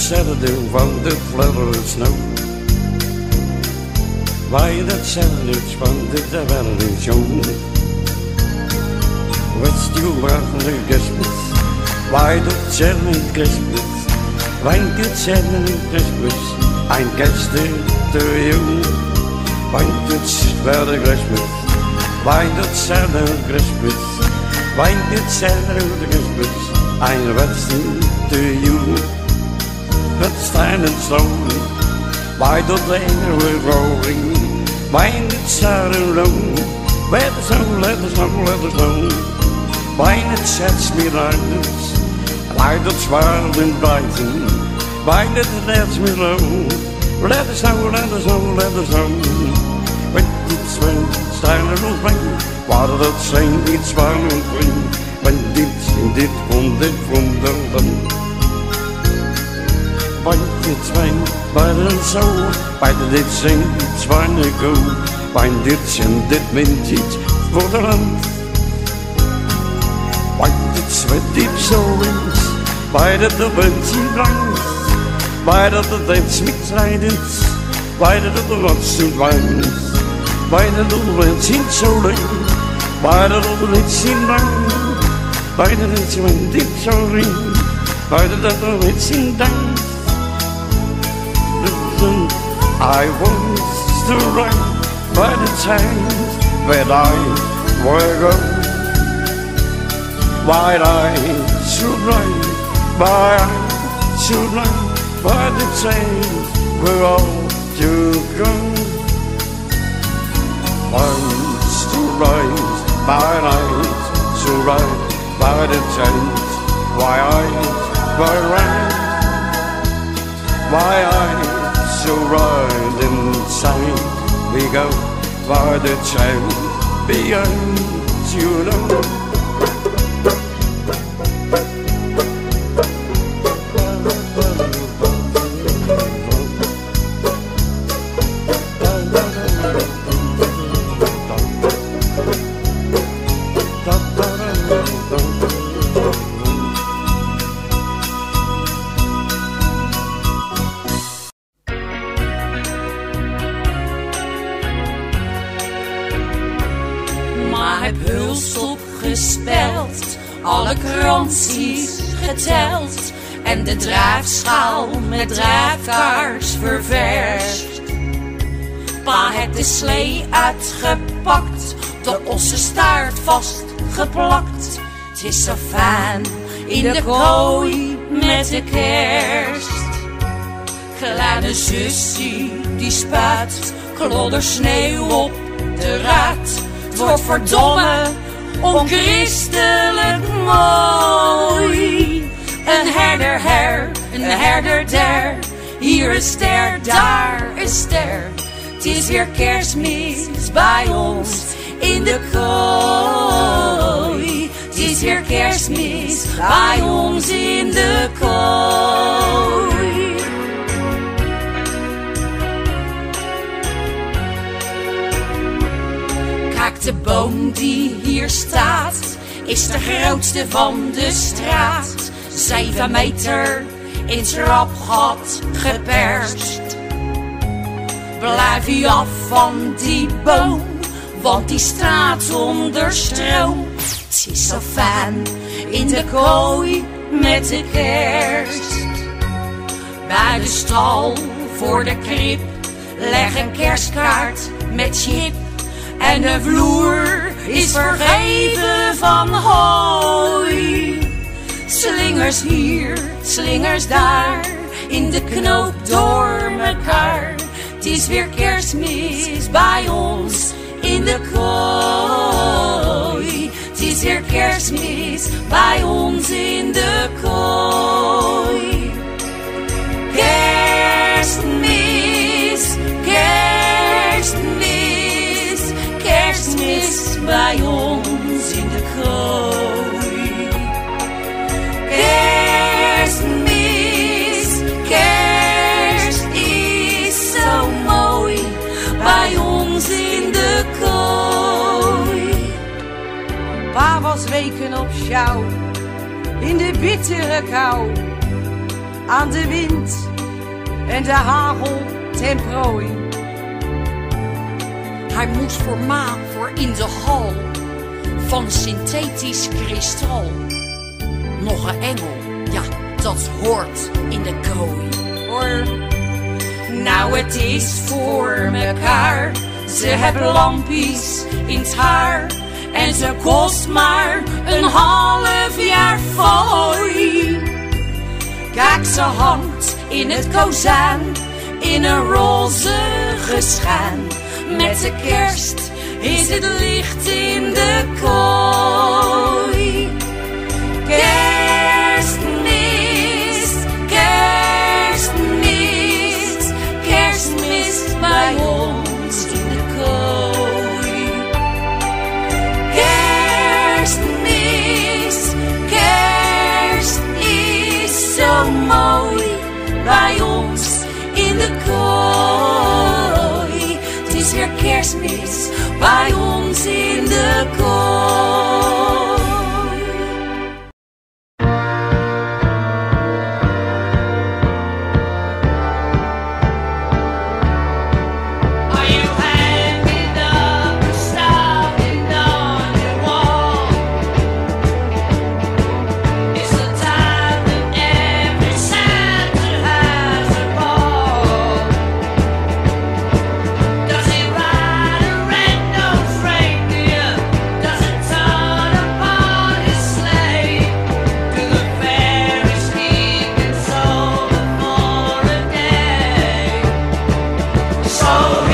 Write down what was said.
zetten van de fladderende snow. Waar het zetten van de verwerding zoon. Wist je waar de Christmas? Waar het zetten Christmas? Waar het zetten Christmas? Ein Gäste to you. Waar het zetten Christmas? Waar het zetten Christmas? Waar het zetten Christmas? Ein Westen to you. Het standing slowly by the lane we're rolling. Wind it sad and low. Let the snow, let the snow, let the snow. It sets me lightness. Like the swirling brighten. It lets me low. Let the snow, let the snow, let the snow. When it's when standing on rain. Water that same beat smiling queen. When dit in dit from dit it swing, but and so Find dit zing, zwanen go. Find dit en dit mint iets voor de land Find dit sweat diep zoens Bij dat de wind zien blank Bij dat de dance met rijdens Bij dat de rots zien wijn Bij dat de wind zien zolen Bij dat de wind zien blank Bij dat de wind diep zolen Bij dat de wind zien I was to right by the time that I were gone. Why I should right by should right by the time we're all to go. Once to rise by night, to right by the time why I were right, why I so right inside we go for the champions, you know. Gespeld, alle kranties geteld en de draafschaal met draafkaars ververst. Pa het de slee uitgepakt, de ossenstaart vastgeplakt. Het is zo in de kooi met de kerst. Kleine zusje die spuit klodder sneeuw op de raad. Wordt verdomme onchristelijk mooi. Een herder her, een herder der. Hier een ster, daar een ster. Het is weer kerstmis bij ons in de kooi. Het is weer kerstmis bij ons in de kooi. De boom die hier staat is de grootste van de straat. Zeven meter in trapgat geperst. Blijf je af van die boom, want die straat onder stroom. Het is zo fijn in de kooi met de kerst. Bij de stal voor de krib leg een kerstkaart met chip. En de vloer is vergeven van hooi. Slingers hier, slingers daar, in de knoop door mekaar. Het is weer kerstmis bij ons in de kooi. Het is weer kerstmis bij ons in de kooi. Weken op sjouw in de bittere kou. aan de wind en de hagel ten prooi. Hij moest voor ma voor in de hal van synthetisch kristal. Nog een engel, ja, dat hoort in de kooi. Hoor, nou het is voor mekaar. Ze hebben lampies in het haar. En ze kost maar een half jaar fooi. Kijk, ze hangt in het kozijn in een roze geschijn. Met de kerst is het licht in de kooi. makes me Song.